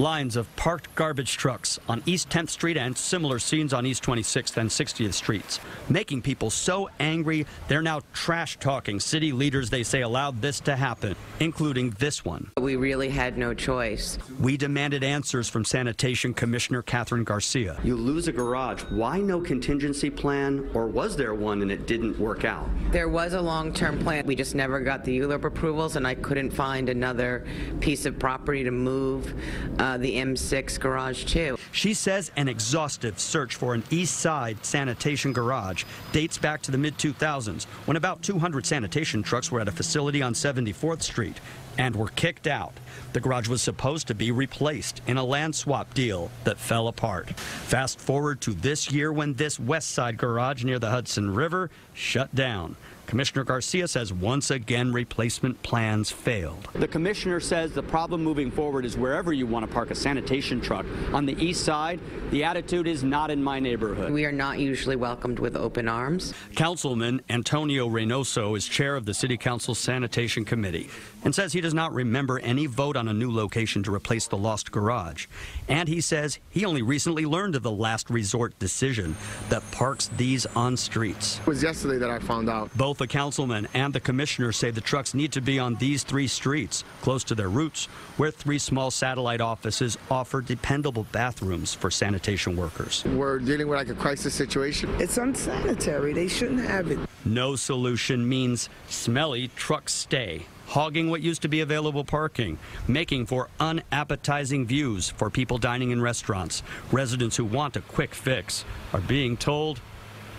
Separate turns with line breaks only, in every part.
Lines of parked garbage trucks on East 10th Street and similar scenes on East 26th and 60th Streets, making people so angry they're now trash talking city leaders they say allowed this to happen, including this one.
We really had no choice.
We demanded answers from Sanitation Commissioner Kathryn Garcia. You lose a garage. Why no contingency plan, or was there one and it didn't work out?
There was a long-term plan. We just never got the ULURP approvals, and I couldn't find another piece of property to move uh, the M6 garage to.
She says an exhaustive search for an East Side sanitation garage dates back to the mid 2000s when about 200 sanitation trucks were at a facility on 74th Street and were kicked out. The garage was supposed to be replaced in a land swap deal that fell apart. Fast forward to this year when this West Side garage near the Hudson River shut down. Commissioner Garcia says once again replacement plans failed. The commissioner says the problem moving forward is wherever you want to park a sanitation truck. On the east side, the attitude is not in my neighborhood.
We are not usually welcomed with open arms.
Councilman Antonio Reynoso is chair of the City Council Sanitation Committee and says he does not remember any vote on a new location to replace the lost garage. And he says he only recently learned of the last resort decision that parks these on streets.
It was yesterday that I found out.
Both the councilman and the commissioner say the trucks need to be on these three streets, close to their routes, where three small satellite offices offer dependable bathrooms for sanitation workers.
We're dealing with like a crisis situation.
It's unsanitary. They shouldn't have it.
No solution means smelly trucks stay, hogging what used to be available parking, making for unappetizing views for people dining in restaurants. Residents who want a quick fix are being told,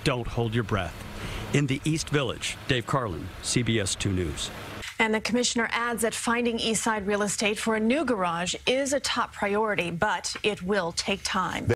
don't hold your breath. In the East Village, Dave Carlin, CBS 2 News.
And the commissioner adds that finding Eastside real estate for a new garage is a top priority, but it will take time.